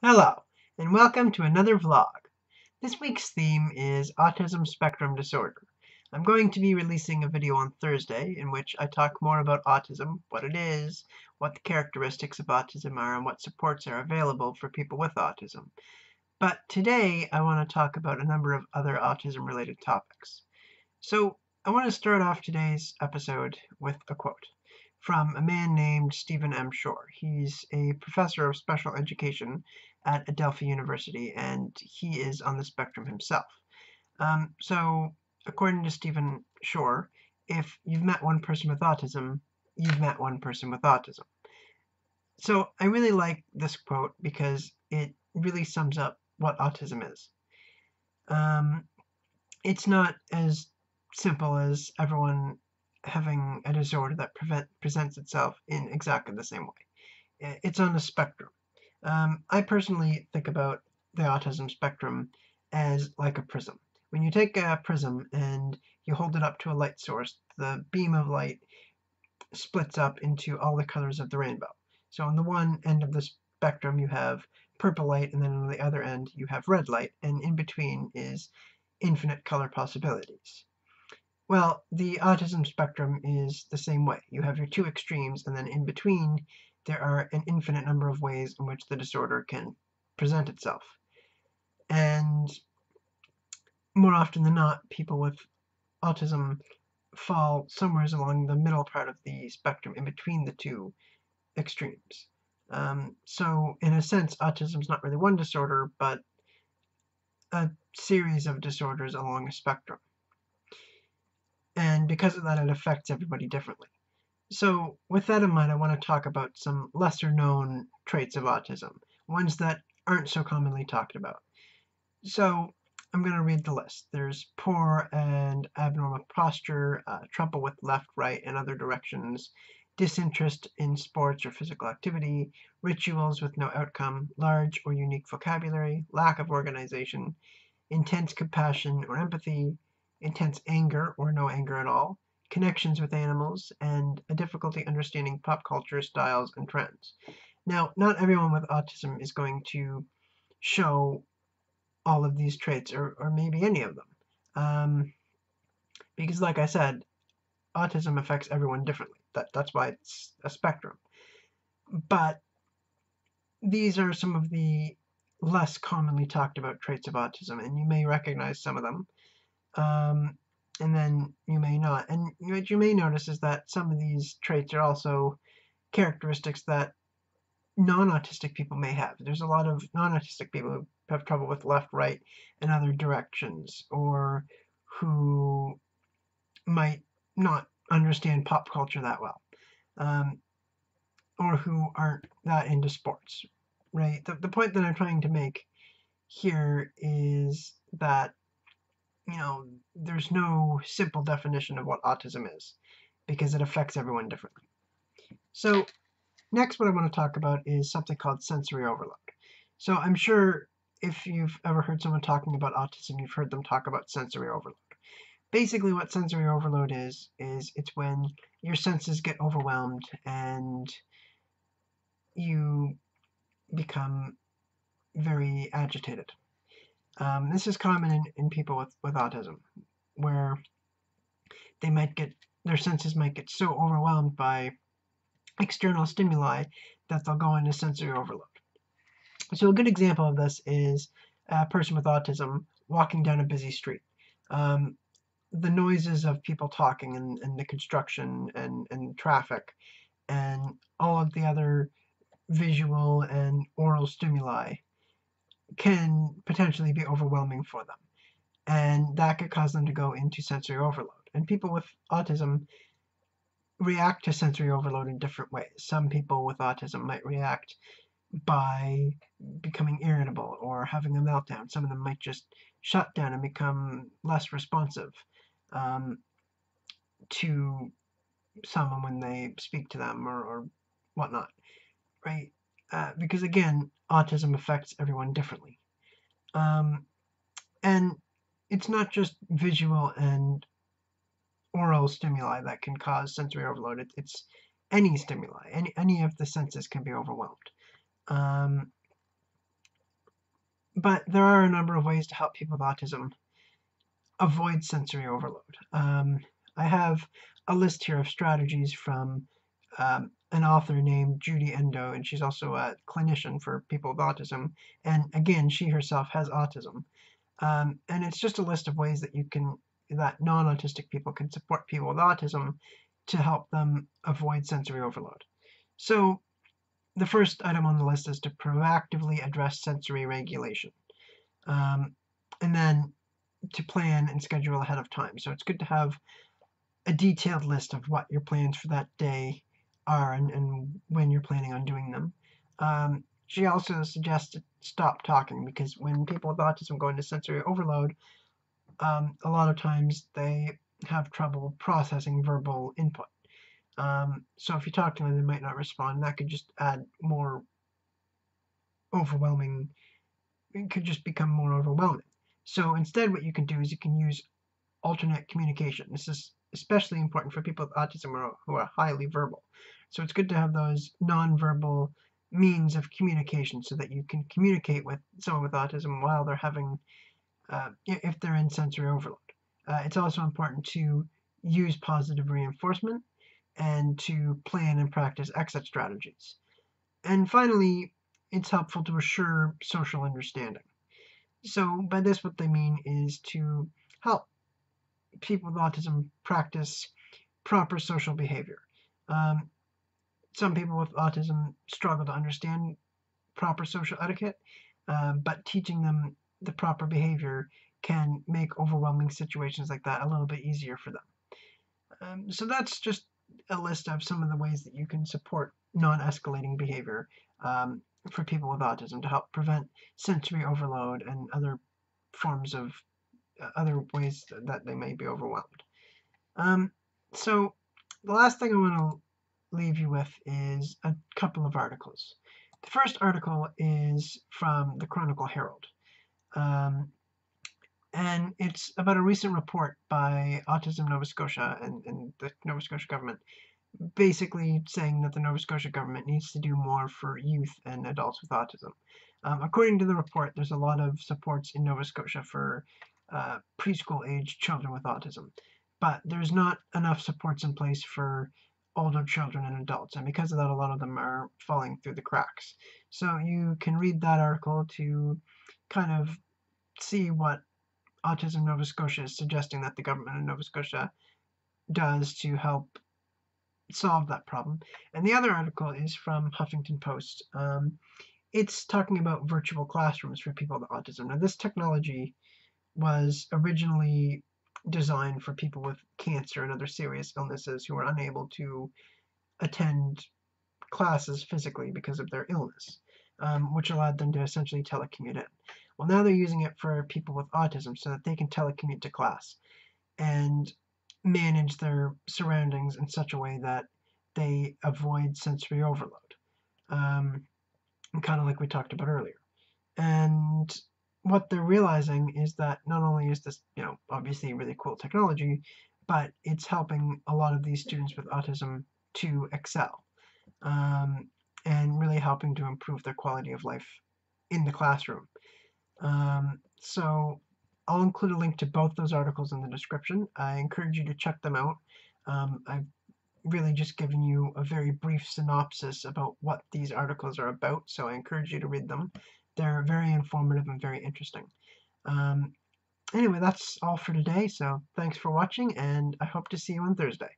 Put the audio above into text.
Hello, and welcome to another vlog. This week's theme is Autism Spectrum Disorder. I'm going to be releasing a video on Thursday in which I talk more about autism, what it is, what the characteristics of autism are, and what supports are available for people with autism. But today I want to talk about a number of other autism-related topics. So I want to start off today's episode with a quote from a man named Stephen M. Shore. He's a professor of special education at Adelphi University, and he is on the spectrum himself. Um, so, according to Stephen Shore, if you've met one person with autism, you've met one person with autism. So, I really like this quote because it really sums up what autism is. Um, it's not as simple as everyone having a disorder that prevent, presents itself in exactly the same way. It's on a spectrum. Um, I personally think about the autism spectrum as like a prism. When you take a prism and you hold it up to a light source, the beam of light splits up into all the colors of the rainbow. So on the one end of the spectrum you have purple light, and then on the other end you have red light, and in between is infinite color possibilities. Well, the autism spectrum is the same way. You have your two extremes, and then in between, there are an infinite number of ways in which the disorder can present itself. And more often than not, people with autism fall somewhere along the middle part of the spectrum in between the two extremes. Um, so, in a sense, autism is not really one disorder, but a series of disorders along a spectrum and because of that it affects everybody differently. So with that in mind, I want to talk about some lesser known traits of autism, ones that aren't so commonly talked about. So I'm going to read the list. There's poor and abnormal posture, uh, trouble with left, right, and other directions, disinterest in sports or physical activity, rituals with no outcome, large or unique vocabulary, lack of organization, intense compassion or empathy, intense anger or no anger at all, connections with animals, and a difficulty understanding pop culture styles and trends. Now, not everyone with autism is going to show all of these traits, or, or maybe any of them. Um, because, like I said, autism affects everyone differently. That, that's why it's a spectrum. But these are some of the less commonly talked about traits of autism, and you may recognize some of them um, and then you may not. And what you may notice is that some of these traits are also characteristics that non-autistic people may have. There's a lot of non-autistic people who have trouble with left, right, and other directions, or who might not understand pop culture that well, um, or who aren't that into sports, right? The, the point that I'm trying to make here is that you know, there's no simple definition of what autism is because it affects everyone differently. So next what I want to talk about is something called sensory overload. So I'm sure if you've ever heard someone talking about autism, you've heard them talk about sensory overload. Basically what sensory overload is, is it's when your senses get overwhelmed and you become very agitated. Um, this is common in, in people with, with autism, where they might get, their senses might get so overwhelmed by external stimuli that they'll go into sensory overload. So a good example of this is a person with autism walking down a busy street. Um, the noises of people talking and, and the construction and, and traffic and all of the other visual and aural stimuli can potentially be overwhelming for them. And that could cause them to go into sensory overload. And people with autism react to sensory overload in different ways. Some people with autism might react by becoming irritable or having a meltdown. Some of them might just shut down and become less responsive um, to someone when they speak to them or, or whatnot, right? Uh, because again, autism affects everyone differently. Um, and it's not just visual and aural stimuli that can cause sensory overload. It, it's any stimuli, any, any of the senses can be overwhelmed. Um, but there are a number of ways to help people with autism avoid sensory overload. Um, I have a list here of strategies from um, an author named Judy Endow, and she's also a clinician for people with autism. And again, she herself has autism. Um, and it's just a list of ways that you can, that non-autistic people can support people with autism to help them avoid sensory overload. So the first item on the list is to proactively address sensory regulation. Um, and then to plan and schedule ahead of time. So it's good to have a detailed list of what your plans for that day are and, and when you're planning on doing them. Um, she also suggests to stop talking because when people with autism go into sensory overload, um, a lot of times they have trouble processing verbal input. Um, so if you talk to them, they might not respond. That could just add more overwhelming, it could just become more overwhelming. So instead, what you can do is you can use alternate communication. This is especially important for people with autism who are highly verbal. So it's good to have those nonverbal means of communication so that you can communicate with someone with autism while they're having, uh, if they're in sensory overload. Uh, it's also important to use positive reinforcement and to plan and practice exit strategies. And finally, it's helpful to assure social understanding. So by this, what they mean is to help people with autism practice proper social behavior. Um, some people with autism struggle to understand proper social etiquette, uh, but teaching them the proper behavior can make overwhelming situations like that a little bit easier for them. Um, so that's just a list of some of the ways that you can support non-escalating behavior um, for people with autism to help prevent sensory overload and other forms of other ways that they may be overwhelmed. Um, so the last thing I want to leave you with is a couple of articles. The first article is from the Chronicle Herald. Um, and it's about a recent report by Autism Nova Scotia and, and the Nova Scotia government basically saying that the Nova Scotia government needs to do more for youth and adults with autism. Um, according to the report, there's a lot of supports in Nova Scotia for uh, preschool age children with autism, but there's not enough supports in place for older children and adults, and because of that, a lot of them are falling through the cracks. So you can read that article to kind of see what Autism Nova Scotia is suggesting that the government of Nova Scotia does to help solve that problem. And the other article is from Huffington Post. Um, it's talking about virtual classrooms for people with autism. Now, this technology was originally designed for people with cancer and other serious illnesses who are unable to attend classes physically because of their illness, um, which allowed them to essentially telecommute in. Well, now they're using it for people with autism so that they can telecommute to class. And manage their surroundings in such a way that they avoid sensory overload. Um, kind of like we talked about earlier. And what they're realizing is that not only is this, you know, obviously really cool technology, but it's helping a lot of these students with autism to excel um, and really helping to improve their quality of life in the classroom. Um, so I'll include a link to both those articles in the description. I encourage you to check them out. Um, I've really just given you a very brief synopsis about what these articles are about, so I encourage you to read them. They're very informative and very interesting. Um, anyway, that's all for today, so thanks for watching, and I hope to see you on Thursday.